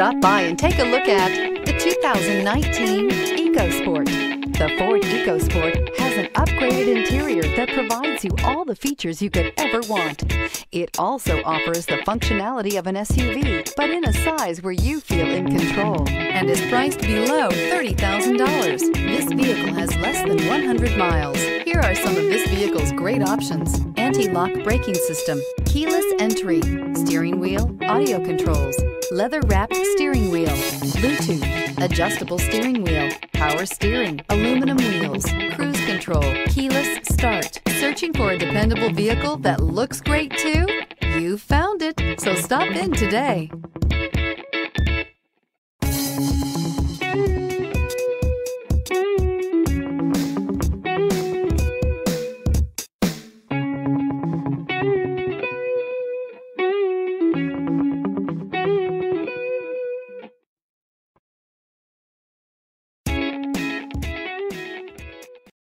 Stop by and take a look at the 2019 EcoSport. The Ford EcoSport has an upgraded interior that provides you all the features you could ever want. It also offers the functionality of an SUV, but in a size where you feel in control and is priced below $30,000. This vehicle has less than 100 miles. Here are some of this vehicle's great options. Anti-lock braking system, keyless entry, steering wheel, audio controls, leather wrapped steering wheel, Bluetooth, adjustable steering wheel, power steering, aluminum wheels, cruise control, keyless start. Searching for a dependable vehicle that looks great too? You found it, so stop in today.